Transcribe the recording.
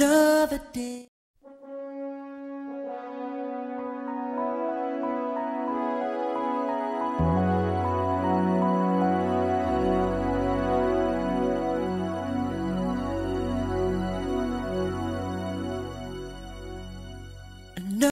another day.